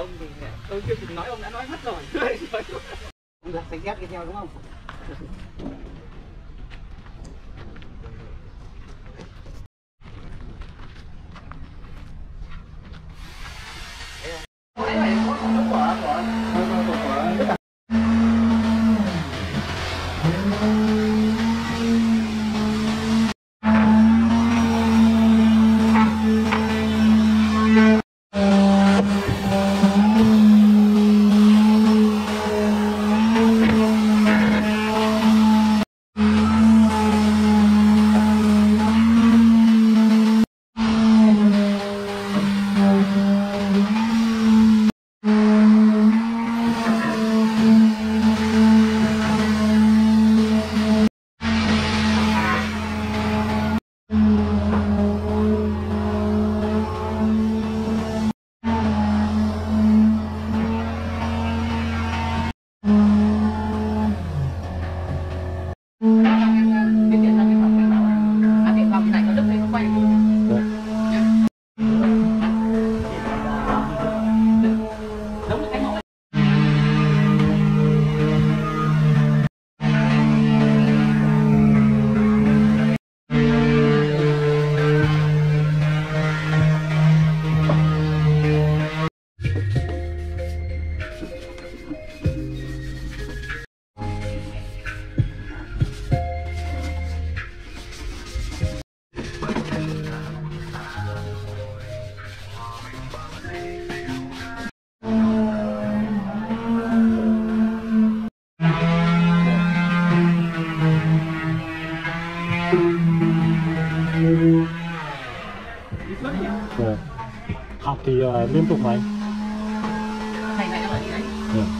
ông thì tôi chưa kịp nói, ông đã nói mất rồi Ông giặt sạch ghét cái theo đúng không? mine. Yeah.